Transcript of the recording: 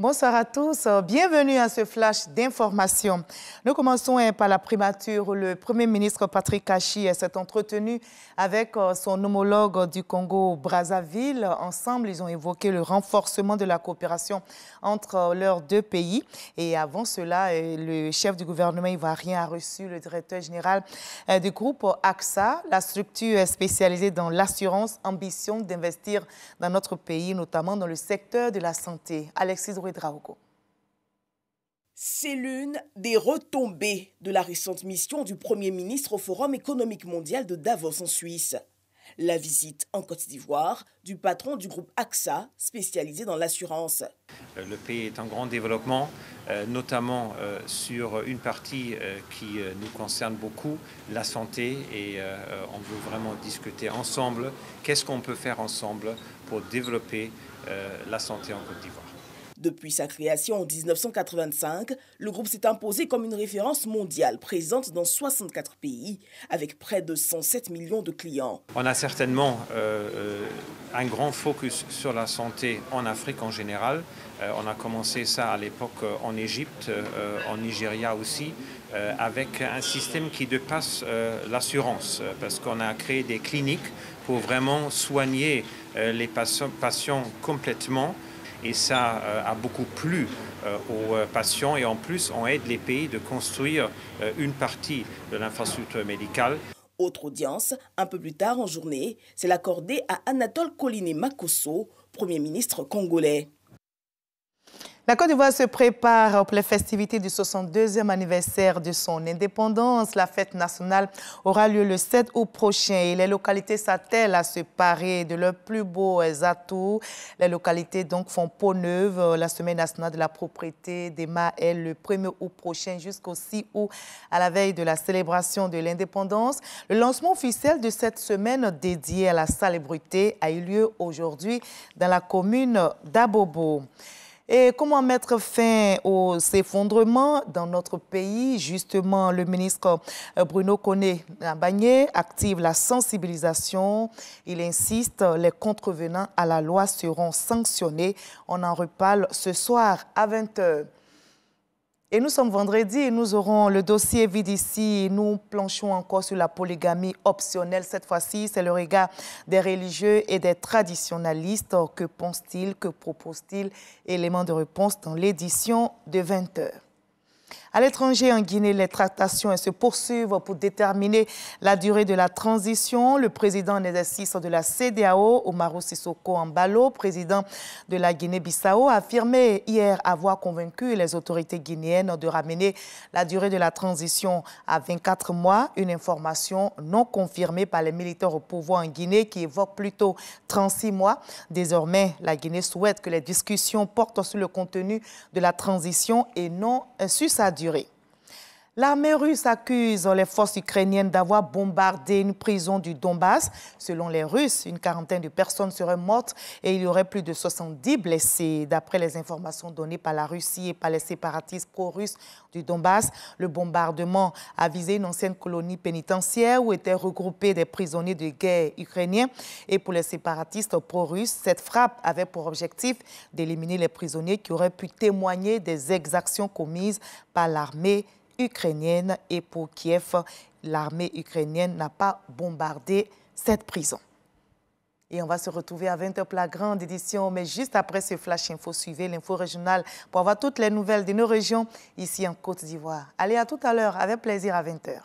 Bonsoir à tous, bienvenue à ce flash d'information. Nous commençons hein, par la primature. Le Premier ministre Patrick Kachi s'est entretenu avec euh, son homologue du Congo-Brazzaville. Ensemble, ils ont évoqué le renforcement de la coopération entre euh, leurs deux pays. Et avant cela, euh, le chef du gouvernement ivoirien a reçu le directeur général du groupe AXA, la structure spécialisée dans l'assurance, ambition d'investir dans notre pays, notamment dans le secteur de la santé. Alexis c'est l'une des retombées de la récente mission du Premier ministre au Forum économique mondial de Davos en Suisse. La visite en Côte d'Ivoire du patron du groupe AXA, spécialisé dans l'assurance. Le pays est en grand développement, euh, notamment euh, sur une partie euh, qui nous concerne beaucoup, la santé, et on veut vraiment discuter ensemble qu'est-ce qu'on peut faire ensemble pour développer la santé en Côte d'Ivoire. Depuis sa création en 1985, le groupe s'est imposé comme une référence mondiale présente dans 64 pays avec près de 107 millions de clients. On a certainement euh, euh, un grand focus sur la santé en Afrique en général. Euh, on a commencé ça à l'époque en Égypte, en Nigeria aussi, avec un système qui dépasse l'assurance parce qu'on a créé des cliniques pour vraiment soigner les patients complètement et ça euh, a beaucoup plu euh, aux euh, patients et en plus on aide les pays de construire une partie de l'infrastructure médicale. Autre audience, un peu plus tard en journée, c'est accordée à Anatole Koliné Makosso, Premier ministre congolais. La Côte d'Ivoire se prépare pour les festivités du 62e anniversaire de son indépendance. La fête nationale aura lieu le 7 août prochain et les localités s'attellent à se parer de leurs plus beaux atouts. Les localités donc font peau neuve. La semaine nationale de la propriété est le 1er août prochain jusqu'au 6 août à la veille de la célébration de l'indépendance. Le lancement officiel de cette semaine dédiée à la salubrité a eu lieu aujourd'hui dans la commune d'Abobo. Et comment mettre fin aux effondrements dans notre pays? Justement, le ministre euh, Bruno Koné-Bagné active la sensibilisation. Il insiste, les contrevenants à la loi seront sanctionnés. On en reparle ce soir à 20h. Et nous sommes vendredi et nous aurons le dossier vide ici. Nous planchons encore sur la polygamie optionnelle. Cette fois-ci, c'est le regard des religieux et des traditionnalistes. Que pensent-ils, que proposent-ils Élément de réponse dans l'édition de 20 heures. À l'étranger, en Guinée, les tractations se poursuivent pour déterminer la durée de la transition. Le président en exercice de la CDAO, Omaro Sissoko Ambalo, président de la Guinée-Bissau, a affirmé hier avoir convaincu les autorités guinéennes de ramener la durée de la transition à 24 mois, une information non confirmée par les militaires au pouvoir en Guinée qui évoque plutôt 36 mois. Désormais, la Guinée souhaite que les discussions portent sur le contenu de la transition et non sur sa durée. L'armée russe accuse les forces ukrainiennes d'avoir bombardé une prison du Donbass. Selon les Russes, une quarantaine de personnes seraient mortes et il y aurait plus de 70 blessés. D'après les informations données par la Russie et par les séparatistes pro-russes du Donbass, le bombardement a visé une ancienne colonie pénitentiaire où étaient regroupés des prisonniers de guerre ukrainiens. Et pour les séparatistes pro-russes, cette frappe avait pour objectif d'éliminer les prisonniers qui auraient pu témoigner des exactions commises par l'armée ukrainienne et pour Kiev, l'armée ukrainienne n'a pas bombardé cette prison. Et on va se retrouver à 20h pour la grande édition. Mais juste après ce Flash Info, suivez l'info régionale pour avoir toutes les nouvelles de nos régions ici en Côte d'Ivoire. Allez, à tout à l'heure. Avec plaisir à 20h.